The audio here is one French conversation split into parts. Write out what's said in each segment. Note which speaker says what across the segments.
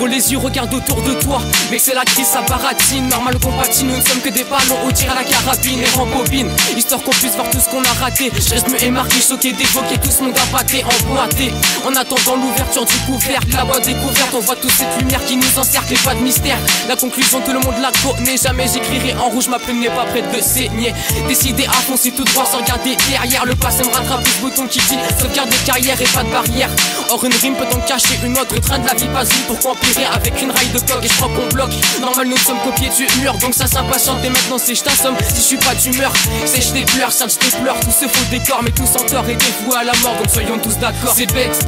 Speaker 1: Ouvre les yeux, regarde autour de toi. Mais c'est la crise, ça baratine. Normal qu'on patine, nous ne sommes que des ballons au tir à la carabine et rembobine. Histoire qu'on puisse voir tout ce qu'on a raté. Je reste me émarqué, choqué, dévoqué, tout ce monde a pâté, emboîté. En attendant l'ouverture du couvercle, la voie découverte, on voit toute cette lumière qui nous encercle et pas de mystère. La conclusion, tout le monde la connaît. Jamais j'écrirai en rouge, ma plume n'est pas prête de saigner. Décidé à foncer tout droit sans regarder derrière. Le passé me rattrape, le bouton qui dit sauvegarde de carrière et pas de barrière. Or, une rime peut en cacher une autre. Train de la vie passe vite pour avec une raille de coque et je crois qu'on bloque. Normal, nous sommes copiés du mur, donc ça s'impatiente. Et maintenant, c'est je t'assomme si je suis pas d'humeur. C'est je des pleurs, ça je des pleurs. Tout ce faux décor, mais tout sans tort est dévoué à la mort, donc soyons tous d'accord. C'est bête,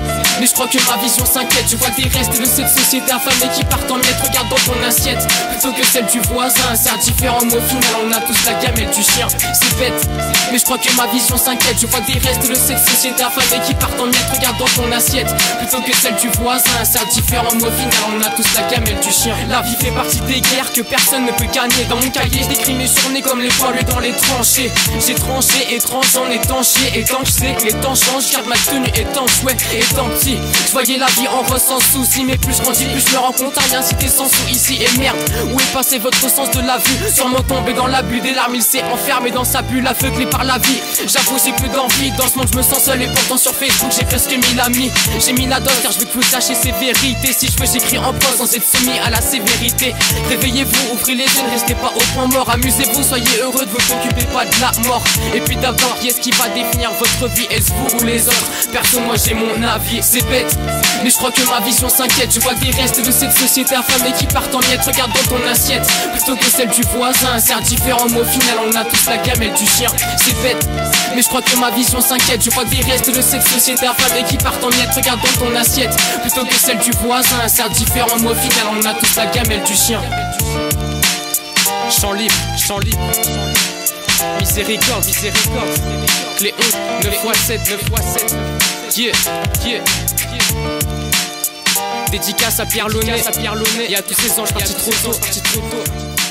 Speaker 1: mais je crois que ma vision s'inquiète. Je vois des restes de cette société affamée qui partent en miettes. Regarde dans ton assiette plutôt que celle du voisin. C'est un différent mot final, on a tous la gamelle du chien. C'est bête, mais je crois que ma vision s'inquiète. Je vois des restes de cette société affamée qui partent en miettes. Regarde dans ton assiette plutôt que celle du voisin. C'est un différent mot final, on a tous la gamelle du chien. La vie fait partie des guerres que personne ne peut gagner. Dans mon cahier, je décris mes journées comme les poils dans les tranchées. J'ai tranché, étrange, en étanché. Et tant que je sais que les temps changent, garde ma tenue étanche, ouais, et tant petit. Je voyais la vie en ressent souci, mais plus je grandis, plus je me rends compte à rien si t'es sans sous ici. Et merde, où est passé votre sens de la vue Sûrement tombé dans l'abus des larmes, il s'est enfermé dans sa bulle, aveuglé par la vie. J'avoue, j'ai plus d'envie. Dans ce monde, je me sens seul et pourtant sur Facebook, j'ai presque mille amis. J'ai mis la dose car je veux que vous sachiez ces vérités. Si je veux, j'écris en prose sans être soumis à la sévérité. Réveillez-vous, ouvrez les yeux, ne restez pas au point mort. Amusez-vous, soyez heureux, ne vous occupez pas de la mort. Et puis d'abord, qui est-ce qui va définir votre vie? Est-ce vous ou les autres? Perso, moi j'ai mon avis, c'est bête. Mais je crois que ma vision s'inquiète. Je vois des restes de cette société affamée qui partent en miettes. Regarde dans ton assiette plutôt que celle du voisin. C'est un différent mot final, on a tous la gamelle du chien. C'est bête. Mais je crois que ma vision s'inquiète. Je vois des restes de cette société affamée qui partent en miettes. Regarde dans ton assiette plutôt que celle du voisin. C'est un différent mot final, on a tous la gamelle du chien. Chant libre, chant libre. Miséricorde, miséricorde. Clé 11, 9x7, 9x7. Yeah, yeah. Dédicace à Pierre Launay, à Pierre Launay. Et à tous ces anges partis trop tôt, partis trop tôt.